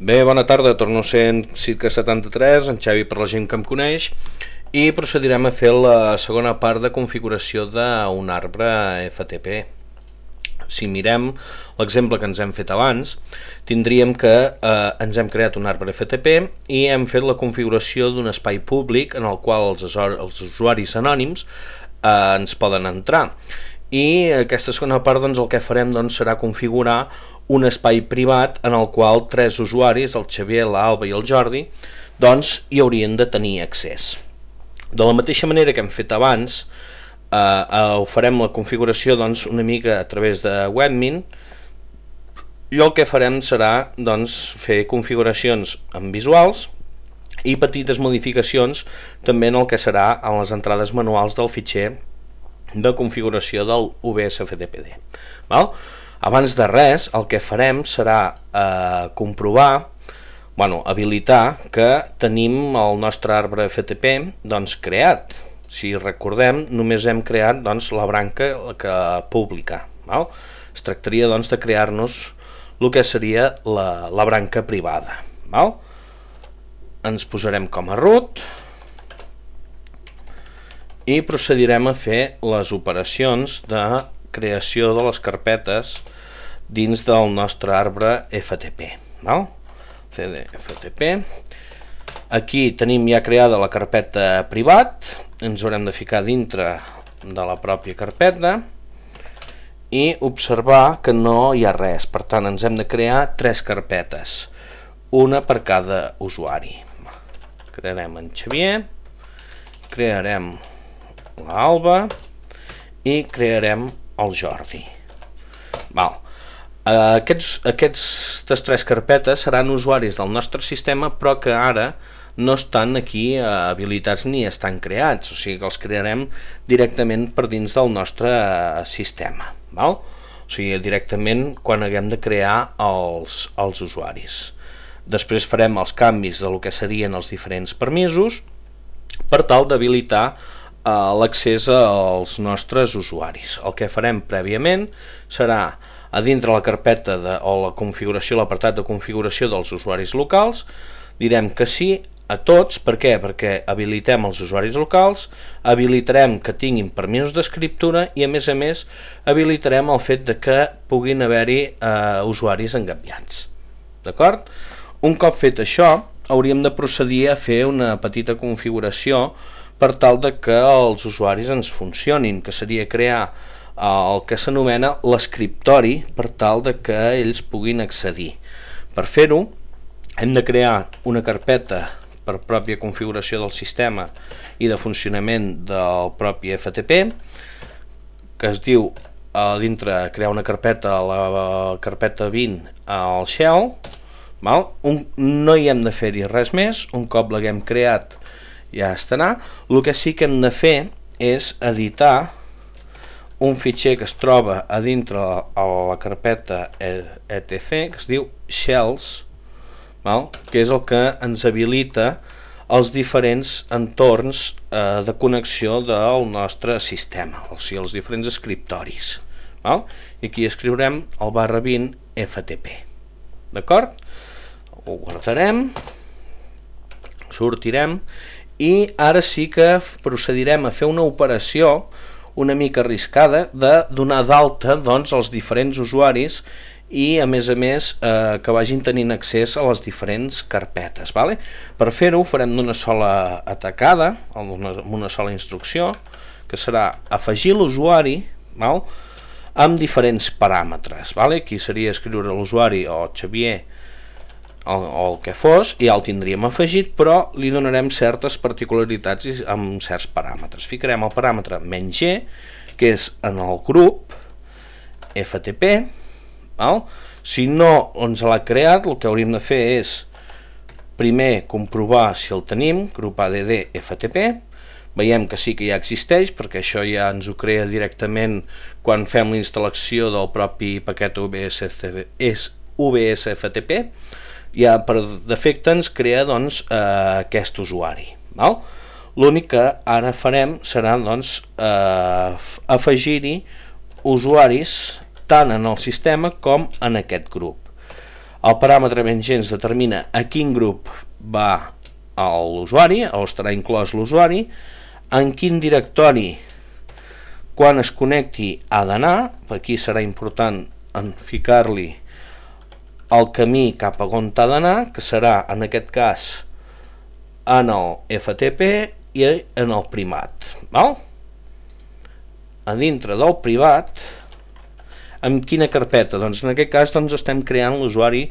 Bé, bona tarda, torno a ser en Citka 73, en Xavi per la gent que em coneix, i procedirem a fer la segona part de configuració d'un arbre FTP. Si mirem l'exemple que ens hem fet abans, tindríem que eh, ens hem creat un arbre FTP i hem fet la configuració d'un espai públic en el qual els, els usuaris anònims eh, ens poden entrar i aquesta segona part doncs, el que farem doncs, serà configurar un espai privat en el qual tres usuaris, el Xavier, l'Alba i el Jordi, doncs, hi haurien de tenir accés. De la mateixa manera que hem fet abans, eh, eh, farem la configuració doncs, una mica a través de Webmin i el que farem serà doncs, fer configuracions en visuals i petites modificacions també en el que serà en les entrades manuals del fitxer de configuració del UBS-FTPD. Val? Abans de res, el que farem serà eh, comprovar, bueno, habilitar que tenim el nostre arbre FTP doncs, creat. Si recordem, només hem creat doncs, la branca que pública. Val? Es tractaria doncs, de crear-nos el que seria la, la branca privada. Val? Ens posarem com a root, i procedirem a fer les operacions de creació de les carpetes dins del nostre arbre FTP. Val? CD FTP. Aquí tenim ja creada la carpeta privat, ens haurem de ficar dintre de la pròpia carpeta i observar que no hi ha res, per tant ens hem de crear tres carpetes, una per cada usuari. Crearem en Xavier, crearem l'Alba i crearem el Jordi. Val. Aquests, aquestes tres carpetes seran usuaris del nostre sistema però que ara no estan aquí eh, habilitats ni estan creats, o sigui que els crearem directament per dins del nostre eh, sistema. Val? O sigui, directament quan haguem de crear els, els usuaris. Després farem els canvis de lo que serien els diferents permisos per tal d'habilitar l'accés als nostres usuaris. El que farem prèviament serà a dintre la carpeta de, o la configuració, l'apartat de configuració dels usuaris locals, direm que sí a tots, per què? Perquè habilitem els usuaris locals, habilitarem que tinguin permisos d'escriptura i a més a més habilitarem el fet de que puguin haver-hi eh, usuaris engabiats. D'acord? Un cop fet això, hauríem de procedir a fer una petita configuració per tal de que els usuaris ens funcionin, que seria crear eh, el que s'anomena l'escriptori per tal de que ells puguin accedir. Per fer-ho hem de crear una carpeta per pròpia configuració del sistema i de funcionament del propi FTP que es diu a eh, dintre crear una carpeta, la carpeta 20 al shell val? Un, no hi hem de fer-hi res més, un cop l'haguem creat ja estarà. El que sí que hem de fer és editar un fitxer que es troba a dintre a la carpeta etc que es diu shells val? que és el que ens habilita els diferents entorns eh, de connexió del nostre sistema, o sigui, els diferents escriptoris. Val? I aquí escriurem el barra 20 FTP. D'acord? Ho guardarem, sortirem i ara sí que procedirem a fer una operació una mica arriscada de donar d'alta doncs, als diferents usuaris i a més a més eh, que vagin tenint accés a les diferents carpetes. Vale? Per fer-ho farem d'una sola atacada, amb una, amb una sola instrucció, que serà afegir l'usuari amb diferents paràmetres. Vale? Aquí seria escriure l'usuari o Xavier o, o el que fos, ja el tindríem afegit, però li donarem certes particularitats amb certs paràmetres. Ficarem el paràmetre menys g, que és en el grup FTP, val? si no ens l'ha creat, el que hauríem de fer és primer comprovar si el tenim, grup ADD FTP, veiem que sí que ja existeix perquè això ja ens ho crea directament quan fem la instal·lació del propi paquet UBS, UBS FTP ja per defecte ens crea doncs, eh, aquest usuari. L'únic que ara farem serà doncs, eh, afegir-hi usuaris tant en el sistema com en aquest grup. El paràmetre menys determina a quin grup va l'usuari, o estarà inclòs l'usuari, en quin directori quan es connecti ha d'anar, aquí serà important en ficar-li el camí cap a on ha d'anar, que serà en aquest cas en el FTP i en el privat. Val? A dintre del privat, amb quina carpeta? Doncs en aquest cas doncs, estem creant l'usuari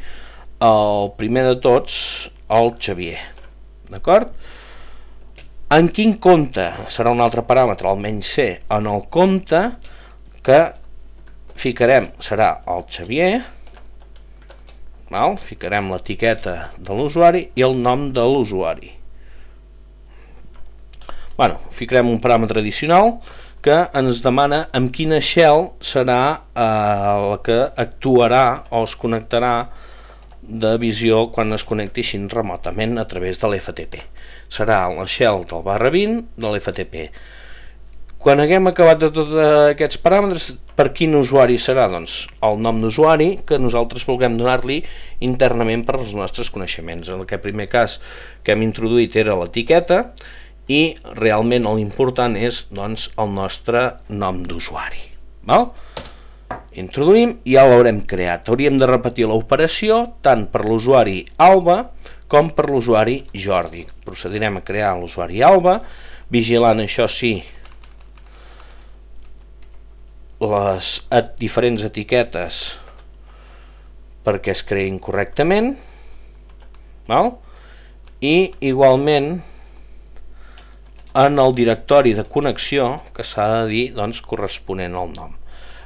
el primer de tots, el Xavier. D'acord? En quin compte? Serà un altre paràmetre, el menys C. En el compte que ficarem serà el Xavier? Ficarem l'etiqueta de l'usuari i el nom de l'usuari. Bueno, ficarem un paràmetre addicional que ens demana amb quina shell serà eh, la que actuarà o es connectarà de visió quan es connecti remotament a través de l'FTP. Serà la shell del barra 20 de l'FTP. Quan haguem acabat de tots aquests paràmetres, per quin usuari serà? Doncs el nom d'usuari que nosaltres vulguem donar-li internament per als nostres coneixements. En aquest primer cas que hem introduït era l'etiqueta i realment l'important és doncs, el nostre nom d'usuari. Introduïm i ja l'haurem creat. Hauríem de repetir l'operació tant per l'usuari Alba com per l'usuari Jordi. Procedirem a crear l'usuari Alba, vigilant això sí les et diferents etiquetes perquè es creïn correctament val? i igualment en el directori de connexió que s'ha de dir doncs, corresponent al nom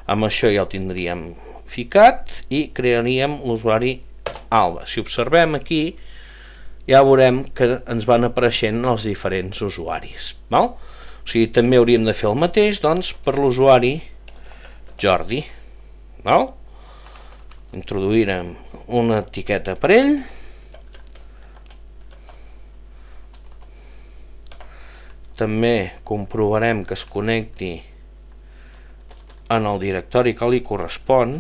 amb això ja el tindríem ficat i crearíem l'usuari Alba. Si observem aquí, ja veurem que ens van apareixent els diferents usuaris. Val? O sigui, també hauríem de fer el mateix doncs, per l'usuari Jordi. Val? Introduirem una etiqueta per ell. També comprovarem que es connecti en el directori que li correspon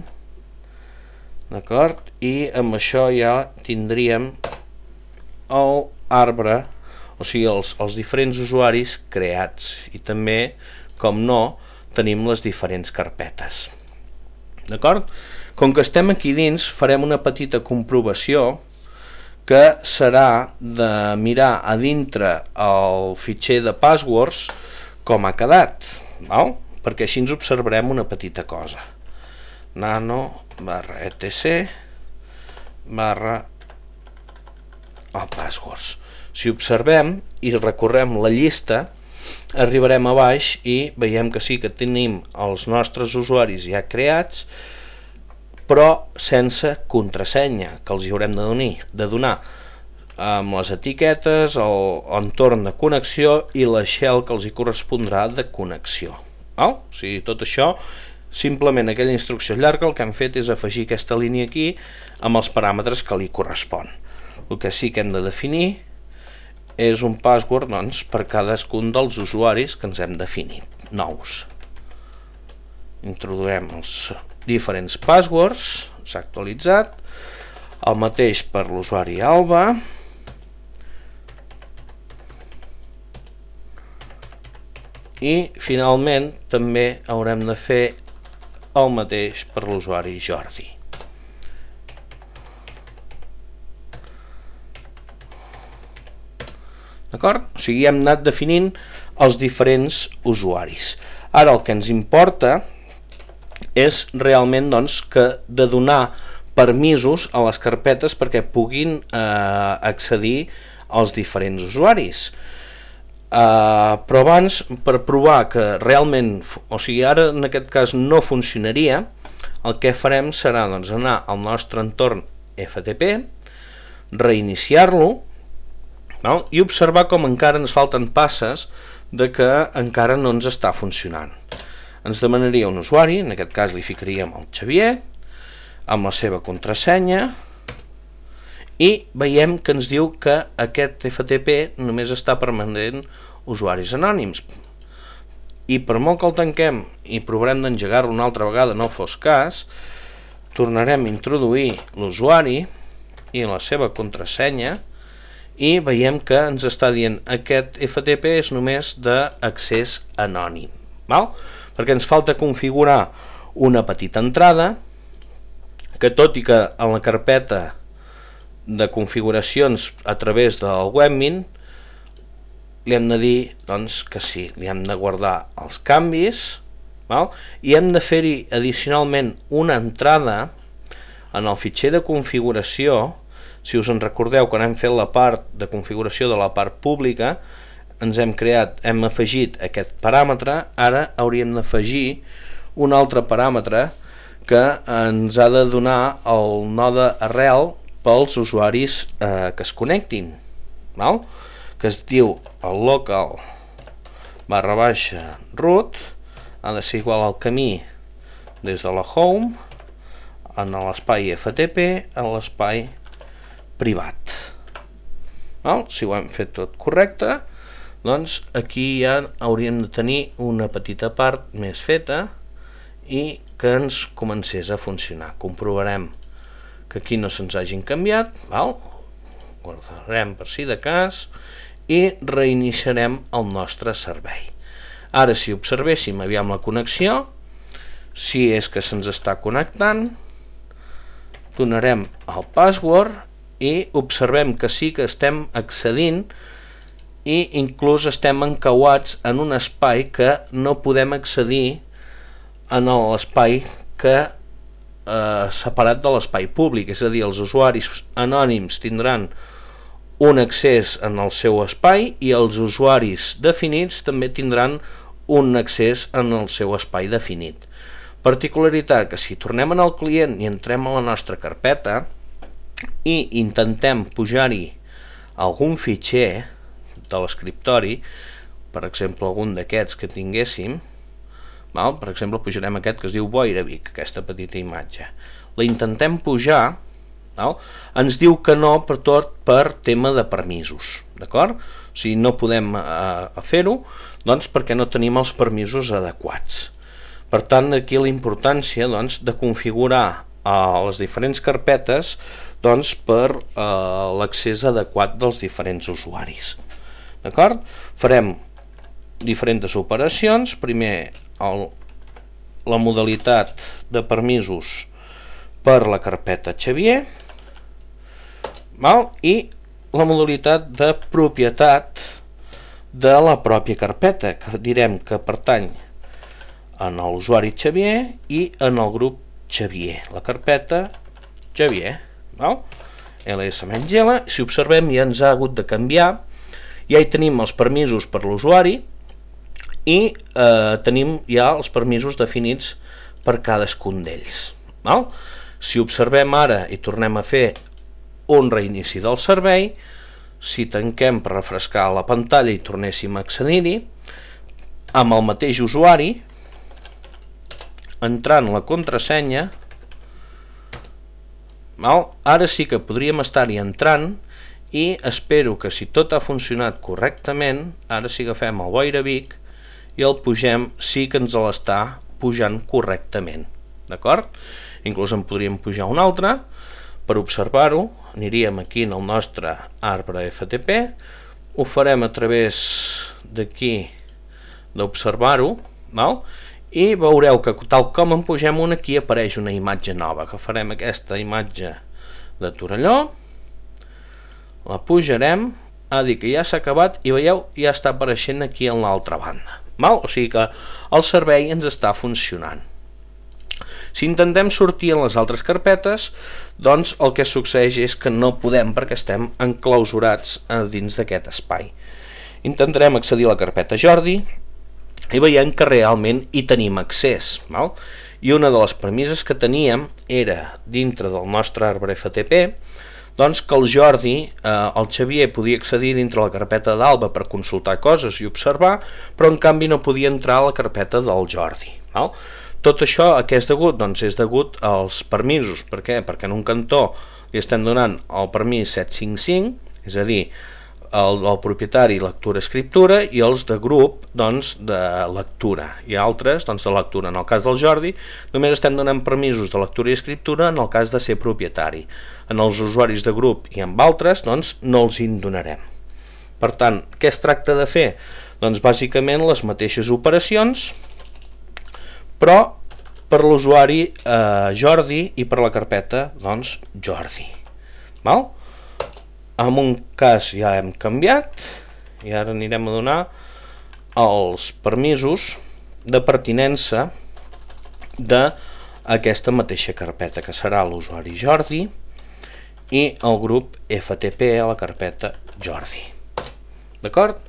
d'acord? i amb això ja tindríem el arbre o sigui els, els diferents usuaris creats i també com no tenim les diferents carpetes d'acord? com que estem aquí dins farem una petita comprovació que serà de mirar a dintre el fitxer de passwords com ha quedat val? perquè així ens observarem una petita cosa nano barra etc barra el passwords si observem i recorrem la llista arribarem a baix i veiem que sí que tenim els nostres usuaris ja creats però sense contrasenya que els hi haurem de donar, de donar amb les etiquetes, el entorn de connexió i la shell que els hi correspondrà de connexió. Val? O sigui, tot això, simplement aquella instrucció llarga el que hem fet és afegir aquesta línia aquí amb els paràmetres que li correspon. El que sí que hem de definir és un password doncs, per cadascun dels usuaris que ens hem definit, nous. Introduem els diferents passwords, s'ha actualitzat, el mateix per l'usuari Alba, i finalment també haurem de fer el mateix per l'usuari Jordi. D'acord? O sigui, hem anat definint els diferents usuaris. Ara el que ens importa és realment doncs, que de donar permisos a les carpetes perquè puguin eh, accedir als diferents usuaris. Uh, però abans, per provar que realment, o sigui, ara en aquest cas no funcionaria, el que farem serà doncs, anar al nostre entorn FTP, reiniciar-lo no? i observar com encara ens falten passes de que encara no ens està funcionant. Ens demanaria un usuari, en aquest cas li ficaríem el Xavier, amb la seva contrasenya, i veiem que ens diu que aquest FTP només està permanent usuaris anònims i per molt que el tanquem i provarem d'engegar-lo una altra vegada no fos cas tornarem a introduir l'usuari i la seva contrasenya i veiem que ens està dient aquest FTP és només d'accés anònim val? perquè ens falta configurar una petita entrada que tot i que en la carpeta de configuracions a través del webmin li hem de dir doncs, que sí, li hem de guardar els canvis val? i hem de fer-hi addicionalment una entrada en el fitxer de configuració si us en recordeu quan hem fet la part de configuració de la part pública ens hem creat, hem afegit aquest paràmetre, ara hauríem d'afegir un altre paràmetre que ens ha de donar el node arrel pels usuaris eh, que es connectin val? que es diu el local barra baixa root ha de ser igual al camí des de la home en l'espai FTP en l'espai privat val? si ho hem fet tot correcte doncs aquí ja hauríem de tenir una petita part més feta i que ens comencés a funcionar. Comprovarem que aquí no se'ns hagin canviat, val? guardarem per si de cas i reiniciarem el nostre servei. Ara si observéssim aviam la connexió, si és que se'ns està connectant, donarem el password i observem que sí que estem accedint i inclús estem encauats en un espai que no podem accedir en l'espai que eh, separat de l'espai públic, és a dir, els usuaris anònims tindran un accés en el seu espai i els usuaris definits també tindran un accés en el seu espai definit. Particularitat que si tornem en el client i entrem a la nostra carpeta i intentem pujar-hi algun fitxer de l'escriptori, per exemple algun d'aquests que tinguéssim, val? per exemple pujarem aquest que es diu Boiravic, aquesta petita imatge. La intentem pujar, val? ens diu que no per tot per tema de permisos, d'acord? O sigui, no podem eh, fer-ho, doncs perquè no tenim els permisos adequats. Per tant, aquí la importància doncs, de configurar eh, les diferents carpetes doncs, per eh, l'accés adequat dels diferents usuaris. D'acord? Farem diferents operacions. Primer el, la modalitat de permisos per la carpeta Xavier val? i la modalitat de propietat de la pròpia carpeta, que direm que pertany en l'usuari Xavier i en el grup Xavier, la carpeta Xavier. Val? ls-l, si observem ja ens ha hagut de canviar, ja hi tenim els permisos per l'usuari, i eh, tenim ja els permisos definits per cadascun d'ells. Si observem ara i tornem a fer un reinici del servei, si tanquem per refrescar la pantalla i tornéssim a accedir-hi, amb el mateix usuari, entrant la contrasenya, val? ara sí que podríem estar-hi entrant i espero que si tot ha funcionat correctament, ara si agafem el Boira Vic, i el pugem sí que ens l'està pujant correctament. D'acord? Inclús en podríem pujar un altre. Per observar-ho, aniríem aquí en el nostre arbre FTP, ho farem a través d'aquí d'observar-ho, i veureu que tal com en pugem un aquí apareix una imatge nova. que farem aquesta imatge de Torelló, la pujarem, ha dit que ja s'ha acabat i veieu, ja està apareixent aquí en l'altra banda. Val? O sigui que el servei ens està funcionant. Si intentem sortir en les altres carpetes, doncs el que succeeix és que no podem perquè estem enclausurats dins d'aquest espai. Intentarem accedir a la carpeta Jordi i veiem que realment hi tenim accés. Val? I una de les premisses que teníem era, dintre del nostre arbre FTP, doncs que el Jordi, eh, el Xavier podia accedir dintre la carpeta d'Alba per consultar coses i observar, però en canvi no podia entrar a la carpeta del Jordi. Val? Tot això a què és degut? Doncs és degut als permisos. Per què? Perquè en un cantó li estem donant el permís 755, és a dir, el del propietari lectura-escriptura i els de grup doncs, de lectura i altres doncs, de lectura. En el cas del Jordi només estem donant permisos de lectura i escriptura en el cas de ser propietari. En els usuaris de grup i amb altres doncs, no els en donarem. Per tant, què es tracta de fer? Doncs bàsicament les mateixes operacions però per l'usuari eh, Jordi i per la carpeta doncs, Jordi. Val? En un cas ja hem canviat i ara anirem a donar els permisos de pertinença d'aquesta mateixa carpeta que serà l'usuari Jordi i el grup FTP a la carpeta Jordi. D'acord?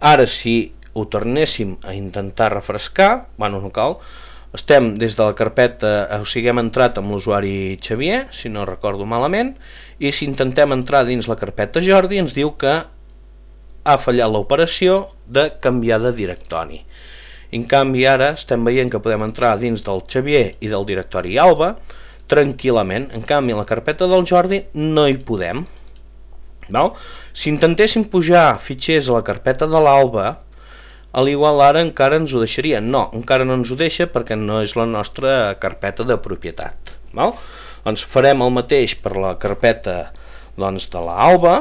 Ara si ho tornéssim a intentar refrescar, bueno, no cal, estem des de la carpeta, o sigui, hem entrat amb l'usuari Xavier, si no recordo malament, i si intentem entrar dins la carpeta Jordi ens diu que ha fallat l'operació de canviar de directori. En canvi ara estem veient que podem entrar dins del Xavier i del directori Alba tranquil·lament, en canvi la carpeta del Jordi no hi podem. Val? Si intentéssim pujar fitxers a la carpeta de l'Alba, a l'igual ara encara ens ho deixaria. No, encara no ens ho deixa perquè no és la nostra carpeta de propietat. Val? Doncs farem el mateix per la carpeta doncs, de l'Alba,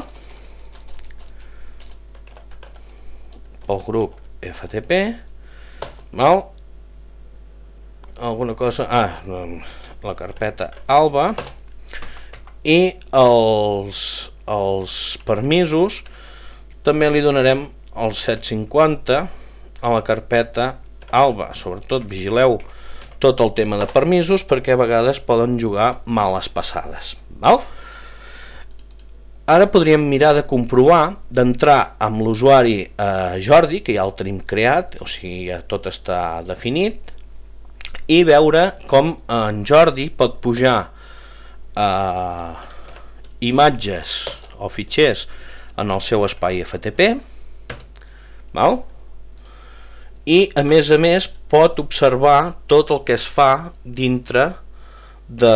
pel grup FTP, val? alguna cosa, ah, doncs, la carpeta Alba, i els, els permisos també li donarem el 750 a la carpeta alba, sobretot vigileu tot el tema de permisos perquè a vegades poden jugar males passades. Val? Ara podríem mirar de comprovar, d'entrar amb l'usuari eh, Jordi, que ja el tenim creat, o sigui, ja tot està definit, i veure com en Jordi pot pujar eh, imatges o fitxers en el seu espai FTP, val? I a més a més pot observar tot el que es fa dintre de,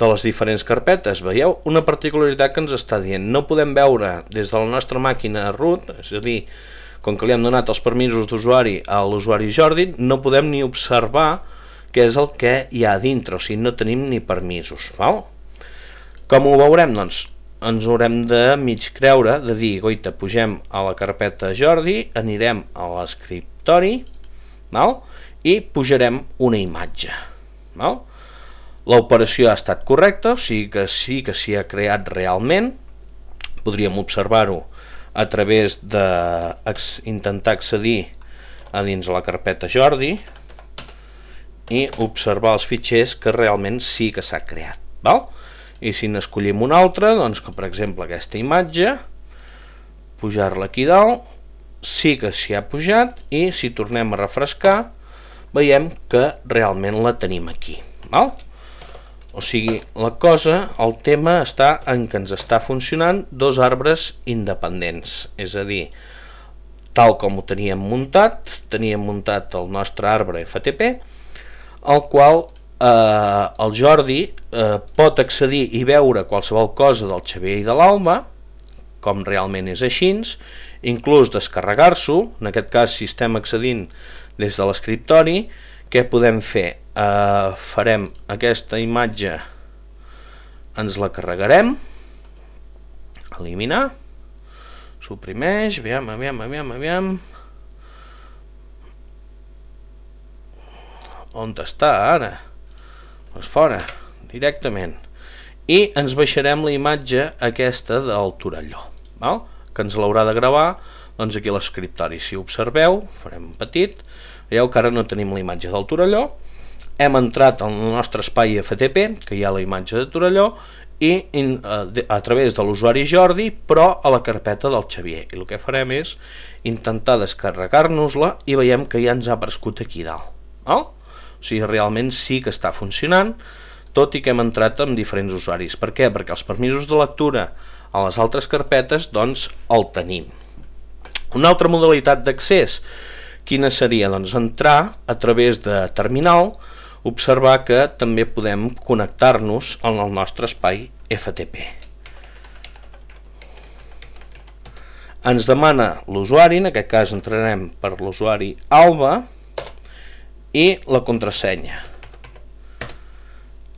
de les diferents carpetes. Veieu? Una particularitat que ens està dient. No podem veure des de la nostra màquina root, és a dir, com que li hem donat els permisos d'usuari a l'usuari Jordi, no podem ni observar què és el que hi ha dintre, o sigui, no tenim ni permisos. Val? Com ho veurem? Doncs ens haurem de mig creure, de dir, goita, pugem a la carpeta Jordi, anirem a l'escriptori, i pujarem una imatge. L'operació ha estat correcta, o sigui que sí que s'hi ha creat realment, podríem observar-ho a través d'intentar accedir a dins la carpeta Jordi i observar els fitxers que realment sí que s'ha creat. Val? I si n'escollim una altra, doncs que per exemple aquesta imatge, pujar-la aquí dalt, sí que s'hi ha pujat i si tornem a refrescar veiem que realment la tenim aquí. Val? O sigui, la cosa, el tema està en que ens està funcionant dos arbres independents, és a dir, tal com ho teníem muntat, teníem muntat el nostre arbre FTP, el qual eh, el Jordi eh, pot accedir i veure qualsevol cosa del Xavier i de l'Alma, com realment és així, inclús descarregar-s'ho, en aquest cas si estem accedint des de l'escriptori, què podem fer? Eh, farem aquesta imatge, ens la carregarem, eliminar, suprimeix, aviam, aviam, aviam, aviam, on està ara? Doncs fora, directament. I ens baixarem la imatge aquesta del Torelló, val? que ens l'haurà de gravar doncs aquí a l'escriptori. Si observeu, farem petit, veieu que ara no tenim la imatge del Torelló, hem entrat al nostre espai FTP, que hi ha la imatge de Torelló, i a través de l'usuari Jordi, però a la carpeta del Xavier. I el que farem és intentar descarregar-nos-la i veiem que ja ens ha aparegut aquí dalt. Val? O sigui, realment sí que està funcionant, tot i que hem entrat amb diferents usuaris. Per què? Perquè els permisos de lectura a les altres carpetes doncs el tenim. Una altra modalitat d'accés, quina seria? Doncs entrar a través de terminal, observar que també podem connectar-nos en el nostre espai FTP. ens demana l'usuari, en aquest cas entrarem per l'usuari Alba i la contrasenya.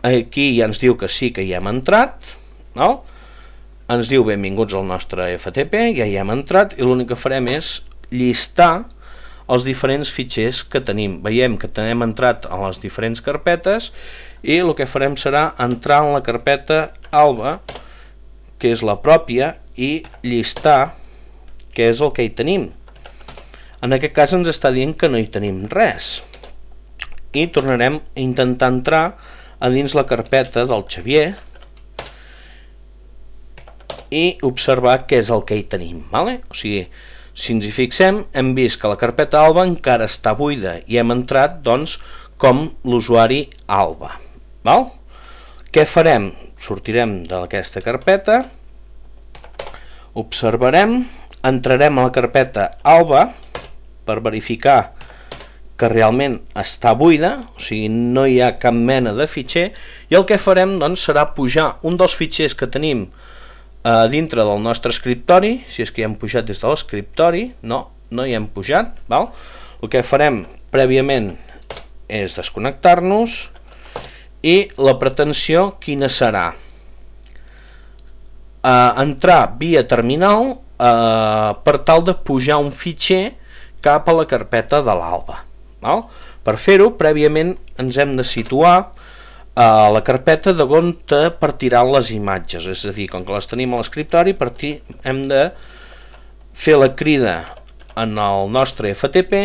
Aquí ja ens diu que sí que hi hem entrat, no? ens diu benvinguts al nostre FTP, ja hi hem entrat i l'únic que farem és llistar els diferents fitxers que tenim. Veiem que tenem entrat a les diferents carpetes i el que farem serà entrar en la carpeta alba, que és la pròpia, i llistar què és el que hi tenim. En aquest cas ens està dient que no hi tenim res. I tornarem a intentar entrar a dins la carpeta del Xavier i observar què és el que hi tenim. Vale? O sigui, si ens hi fixem, hem vist que la carpeta alba encara està buida i hem entrat doncs, com l'usuari alba. Val? Què farem? Sortirem d'aquesta carpeta, observarem, entrarem a la carpeta alba per verificar que realment està buida, o sigui, no hi ha cap mena de fitxer, i el que farem doncs, serà pujar un dels fitxers que tenim eh, dintre del nostre escriptori, si és que hi hem pujat des de l'escriptori, no, no hi hem pujat, val? el que farem prèviament és desconnectar-nos i la pretensió quina serà? Eh, entrar via terminal eh, per tal de pujar un fitxer cap a la carpeta de l'alba. Val? Per fer-ho, prèviament ens hem de situar a la carpeta de on partiran les imatges, és a dir, com que les tenim a l'escriptori, hem de fer la crida en el nostre FTP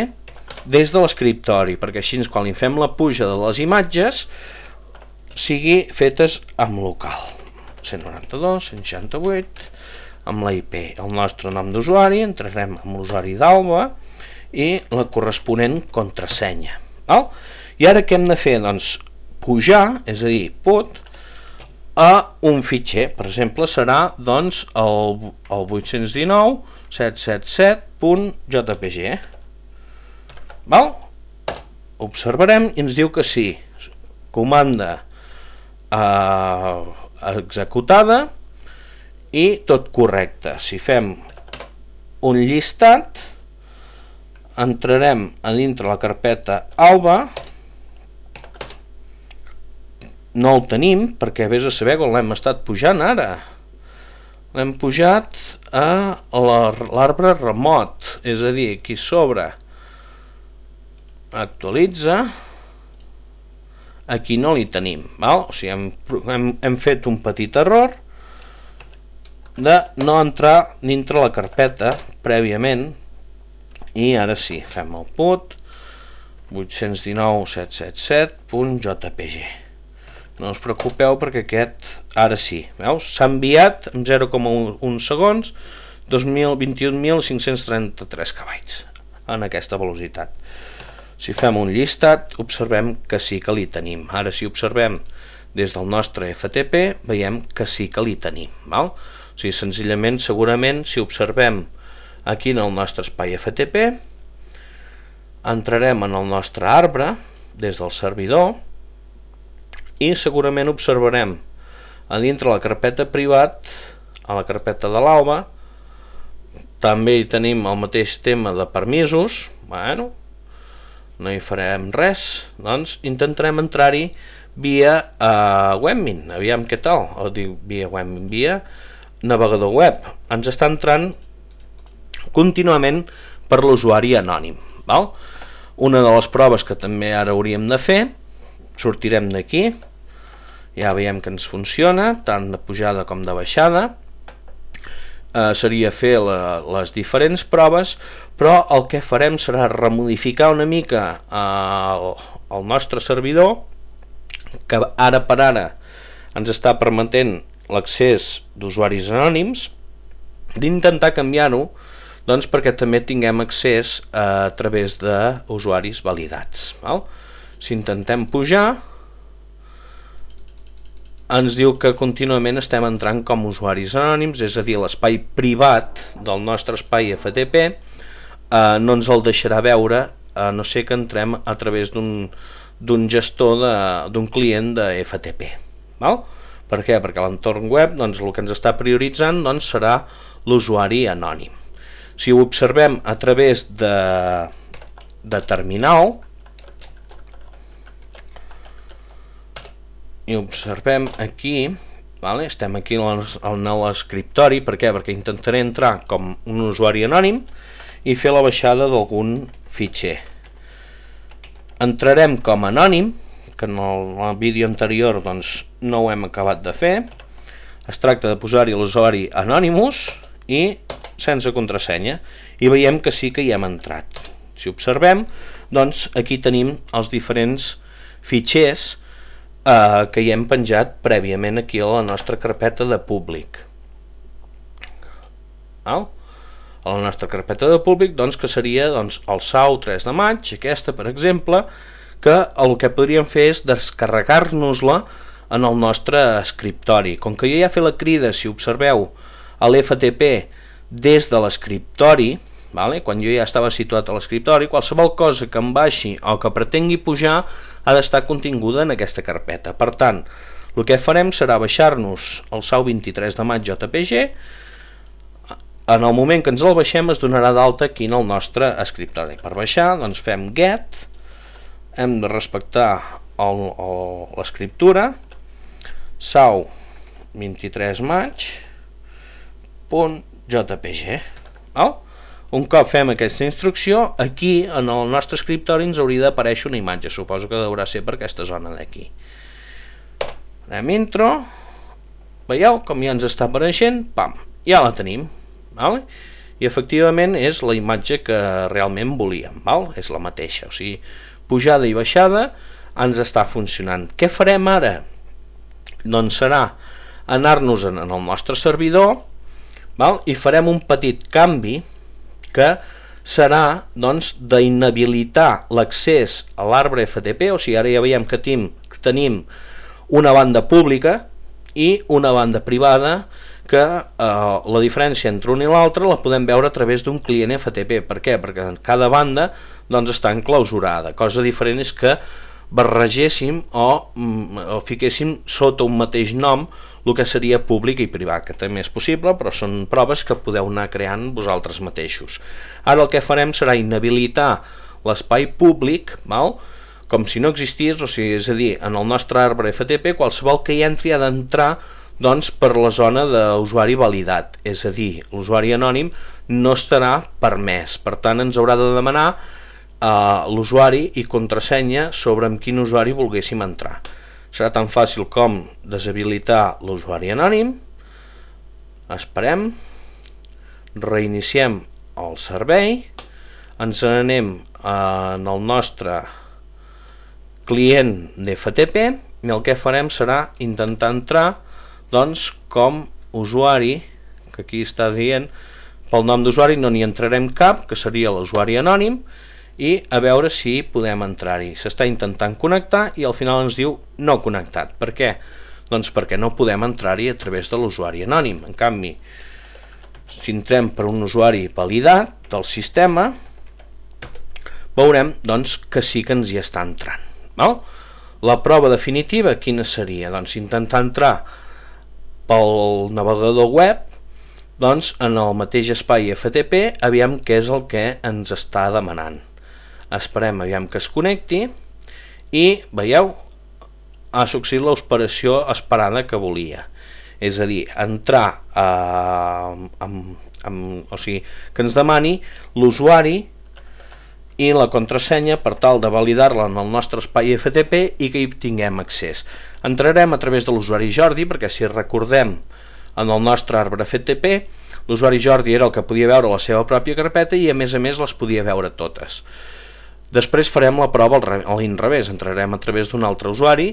des de l'escriptori, perquè així quan li fem la puja de les imatges sigui fetes amb local. 192, 168, amb la IP, el nostre nom d'usuari, entrarem amb l'usuari d'Alba, i la corresponent contrasenya. Val? I ara què hem de fer? Doncs pujar, és a dir, put, a un fitxer. Per exemple, serà doncs, el, el 819 777.jpg. Val? Observarem i ens diu que sí. Comanda eh, executada i tot correcte. Si fem un llistat, entrarem a dintre la carpeta alba. No el tenim perquè vés a saber quan l'hem estat pujant ara. L'hem pujat a l'arbre remot és a dir, aquí sobre. Actualitza. Aquí no li tenim val? O sigui, hem, hem, hem fet un petit error de no entrar dintre la carpeta prèviament i ara sí, fem el put 819.777.jpg no us preocupeu perquè aquest ara sí, veus? S'ha enviat en 0,1 segons 2021.533 cavalls en aquesta velocitat. Si fem un llistat, observem que sí que li tenim. Ara si observem des del nostre FTP, veiem que sí que li tenim. Val? O sigui, senzillament, segurament, si observem aquí en el nostre espai FTP entrarem en el nostre arbre des del servidor i segurament observarem a dintre la carpeta privat a la carpeta de l'alba també hi tenim el mateix tema de permisos. Bueno, no hi farem res doncs intentarem entrar-hi via uh, webmin. Aviam què tal, o diu via webmin via navegador web. Ens està entrant contínuament per l'usuari anònim. Val? Una de les proves que també ara hauríem de fer, sortirem d'aquí, ja veiem que ens funciona, tant de pujada com de baixada, eh, seria fer la, les diferents proves, però el que farem serà remodificar una mica eh, el, el nostre servidor, que ara per ara ens està permetent l'accés d'usuaris anònims, d'intentar canviar-ho doncs perquè també tinguem accés a, través d'usuaris validats. Val? Si intentem pujar, ens diu que contínuament estem entrant com usuaris anònims, és a dir, l'espai privat del nostre espai FTP eh, no ens el deixarà veure a no ser que entrem a través d'un gestor d'un client de FTP. Val? Per què? Perquè l'entorn web doncs, el que ens està prioritzant doncs, serà l'usuari anònim. Si ho observem a través de, de terminal, i observem aquí, vale? estem aquí en l'escriptori, per què? Perquè intentaré entrar com un usuari anònim i fer la baixada d'algun fitxer. Entrarem com a anònim, que en el, el vídeo anterior doncs, no ho hem acabat de fer. Es tracta de posar-hi l'usuari Anonymous i sense contrasenya i veiem que sí que hi hem entrat. Si observem, doncs aquí tenim els diferents fitxers eh, que hi hem penjat prèviament aquí a la nostra carpeta de públic. Val? A la nostra carpeta de públic, doncs, que seria doncs, el SAU 3 de maig, aquesta, per exemple, que el que podríem fer és descarregar-nos-la en el nostre escriptori. Com que jo ja he fet la crida, si observeu, a l'FTP des de l'escriptori, vale? quan jo ja estava situat a l'escriptori, qualsevol cosa que em baixi o que pretengui pujar ha d'estar continguda en aquesta carpeta. Per tant, el que farem serà baixar-nos el SAU 23 de maig JPG, en el moment que ens el baixem es donarà d'alta aquí en el nostre escriptori. Per baixar doncs fem get, hem de respectar l'escriptura, SAU 23 maig, punt JPG. Val? Un cop fem aquesta instrucció, aquí en el nostre escriptori ens hauria d'aparèixer una imatge, suposo que deurà ser per aquesta zona d'aquí. Anem intro, veieu com ja ens està apareixent, pam, ja la tenim, vale? i efectivament és la imatge que realment volíem, val? és la mateixa, o sigui, pujada i baixada ens està funcionant. Què farem ara? Doncs serà anar-nos en el nostre servidor val? i farem un petit canvi que serà doncs, d'inhabilitar l'accés a l'arbre FTP, o sigui, ara ja veiem que tenim, tenim una banda pública i una banda privada que eh, la diferència entre un i l'altre la podem veure a través d'un client FTP. Per què? Perquè cada banda doncs, està enclausurada. Cosa diferent és que barregéssim o, mm, o fiquéssim sota un mateix nom el que seria públic i privat, que també és possible, però són proves que podeu anar creant vosaltres mateixos. Ara el que farem serà inhabilitar l'espai públic, val? com si no existís, o sigui, és a dir, en el nostre arbre FTP qualsevol que hi entri ha d'entrar doncs, per la zona d'usuari validat, és a dir, l'usuari anònim no estarà permès, per tant ens haurà de demanar uh, l'usuari i contrasenya sobre amb quin usuari volguéssim entrar. Serà tan fàcil com deshabilitar l'usuari anònim, esperem, reiniciem el servei, ens anem en el nostre client d'FTP i el que farem serà intentar entrar doncs, com usuari, que aquí està dient, pel nom d'usuari no n'hi entrarem cap, que seria l'usuari anònim, i a veure si podem entrar-hi. S'està intentant connectar i al final ens diu no connectat. Per què? Doncs perquè no podem entrar-hi a través de l'usuari anònim. En canvi, si entrem per un usuari validat del sistema, veurem doncs, que sí que ens hi està entrant. Val? La prova definitiva quina seria? Doncs intentar entrar pel navegador web doncs en el mateix espai FTP aviam què és el que ens està demanant esperem aviam que es connecti i veieu ha succeït l'operació esperada que volia és a dir, entrar eh, amb, amb, o sigui, que ens demani l'usuari i la contrasenya per tal de validar-la en el nostre espai FTP i que hi tinguem accés. Entrarem a través de l'usuari Jordi perquè si recordem en el nostre arbre FTP l'usuari Jordi era el que podia veure la seva pròpia carpeta i a més a més les podia veure totes. Després farem la prova a l'inrevés, entrarem a través d'un altre usuari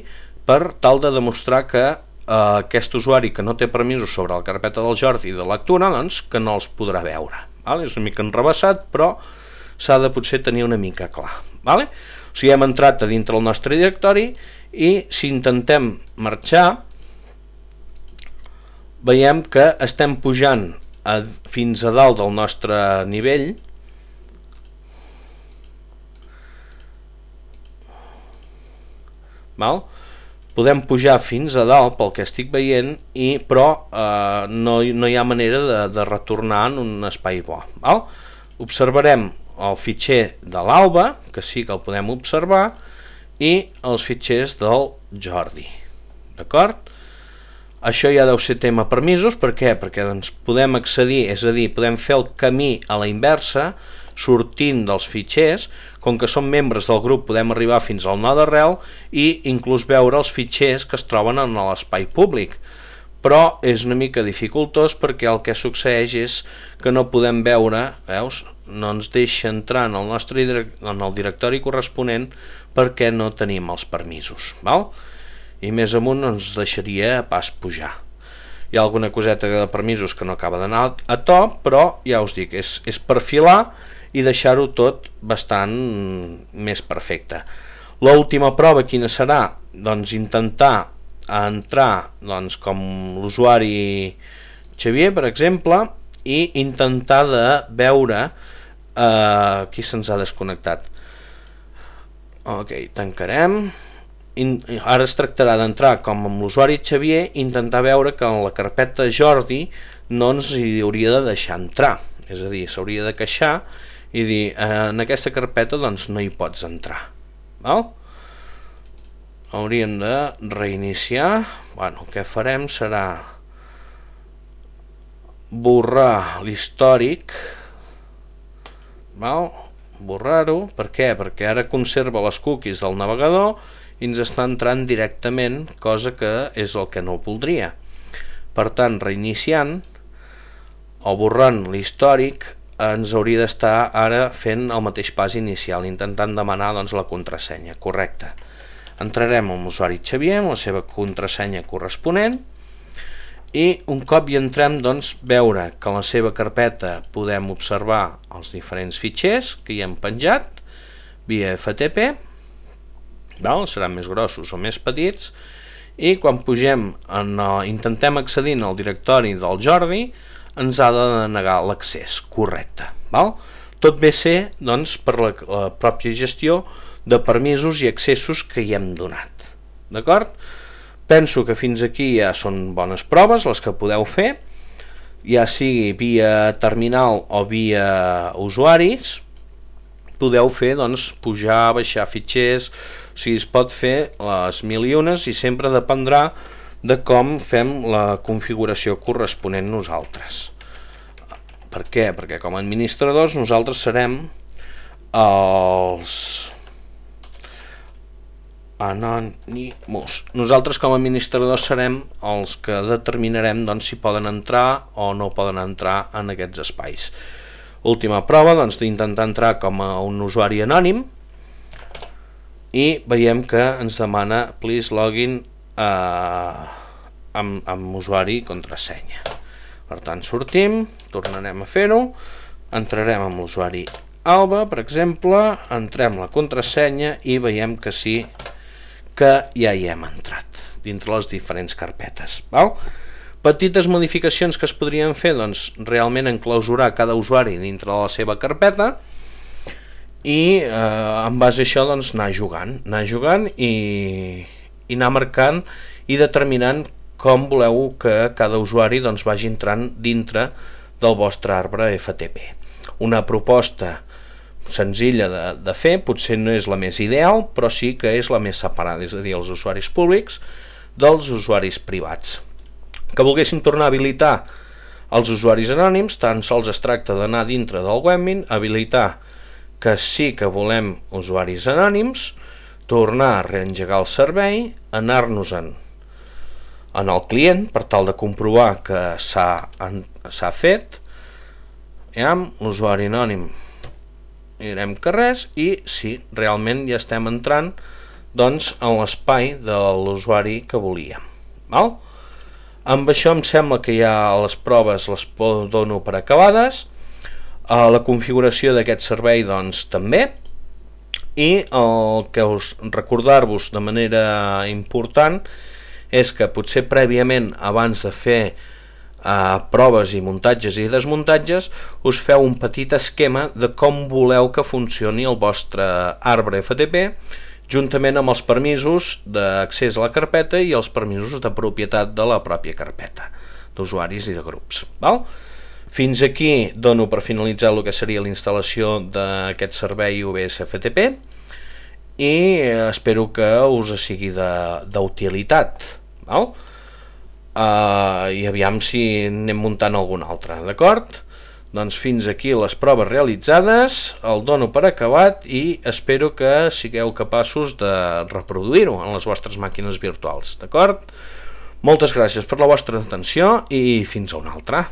per tal de demostrar que eh, aquest usuari que no té permisos sobre la carpeta del Jordi i de lectura, doncs que no els podrà veure. Vale? És una mica enrebaçat, però s'ha de potser tenir una mica clar. Vale? O sigui, hem entrat a dintre el nostre directori i si intentem marxar, veiem que estem pujant a, fins a dalt del nostre nivell, Val? podem pujar fins a dalt pel que estic veient i però eh, no, no hi ha manera de, de retornar en un espai bo val? observarem el fitxer de l'Alba que sí que el podem observar i els fitxers del Jordi d'acord? Això ja deu ser tema permisos, per què? Perquè doncs, podem accedir, és a dir, podem fer el camí a la inversa, sortint dels fitxers, com que som membres del grup podem arribar fins al node arrel i inclús veure els fitxers que es troben en l'espai públic però és una mica dificultós perquè el que succeeix és que no podem veure, veus, no ens deixa entrar en el nostre en el directori corresponent perquè no tenim els permisos, val? i més amunt ens deixaria pas pujar. Hi ha alguna coseta de permisos que no acaba d'anar a to, però ja us dic, és, és perfilar i deixar-ho tot bastant més perfecte. L'última prova quina serà? Doncs intentar entrar doncs, com l'usuari Xavier, per exemple, i intentar de veure eh, qui se'ns ha desconnectat. Ok, tancarem. In, ara es tractarà d'entrar com amb l'usuari Xavier i intentar veure que en la carpeta Jordi no ens hi hauria de deixar entrar. És a dir, s'hauria de queixar i dir eh, en aquesta carpeta doncs no hi pots entrar val? hauríem de reiniciar. Bueno, el que farem? Serà borrar l'històric borrar-ho, per què? perquè ara conserva les cookies del navegador i ens està entrant directament cosa que és el que no voldria. Per tant reiniciant o borrant l'històric ens hauria d'estar ara fent el mateix pas inicial, intentant demanar doncs, la contrasenya correcta. Entrarem amb l'usuari Xavier amb la seva contrasenya corresponent i un cop hi entrem doncs, veure que en la seva carpeta podem observar els diferents fitxers que hi hem penjat via FTP, val? seran més grossos o més petits, i quan pugem en, intentem accedir al directori del Jordi, ens ha de negar l'accés correcte. Val? Tot ve ser doncs, per la, la pròpia gestió de permisos i accessos que hi hem donat. D'acord? Penso que fins aquí ja són bones proves les que podeu fer, ja sigui via terminal o via usuaris, podeu fer doncs, pujar, baixar fitxers, o sigui, es pot fer les mil i unes i sempre dependrà de com fem la configuració corresponent nosaltres. Per què? Perquè com a administradors nosaltres serem els anònimos. Nosaltres com a administradors serem els que determinarem doncs, si poden entrar o no poden entrar en aquests espais. Última prova doncs, d'intentar entrar com a un usuari anònim i veiem que ens demana please login eh, amb, amb usuari i contrasenya. Per tant, sortim, tornarem a fer-ho, entrarem amb l'usuari Alba, per exemple, entrem la contrasenya i veiem que sí que ja hi hem entrat dintre les diferents carpetes. Val? Petites modificacions que es podrien fer, doncs, realment enclausurar cada usuari dintre de la seva carpeta i eh, en base a això doncs, anar jugant, anar jugant i, i anar marcant i determinant com voleu que cada usuari doncs, vagi entrant dintre del vostre arbre FTP. Una proposta senzilla de, de fer, potser no és la més ideal, però sí que és la més separada, és a dir, els usuaris públics dels usuaris privats. Que volguéssim tornar a habilitar els usuaris anònims, tan sols es tracta d'anar dintre del webmin, habilitar que sí que volem usuaris anònims, tornar a reengegar el servei, anar-nos-en. En el client per tal de comprovar que s'ha fet i amb l'usuari anònim. Direm que res i sí, realment ja estem entrant doncs en l'espai de l'usuari que volíem val? amb això em sembla que ja les proves les dono per acabades. A la configuració d'aquest servei doncs també i el que us recordar-vos de manera important és que potser prèviament abans de fer eh, proves i muntatges i desmuntatges us feu un petit esquema de com voleu que funcioni el vostre arbre FTP juntament amb els permisos d'accés a la carpeta i els permisos de propietat de la pròpia carpeta, d'usuaris i de grups. Val? Fins aquí dono per finalitzar el que seria la instal·lació d'aquest servei UBS FTP i espero que us sigui d'utilitat. Uh, I aviam si anem muntant algun altre, d'acord? Doncs fins aquí les proves realitzades, el dono per acabat i espero que sigueu capaços de reproduir-ho en les vostres màquines virtuals, d'acord? Moltes gràcies per la vostra atenció i fins a una altra.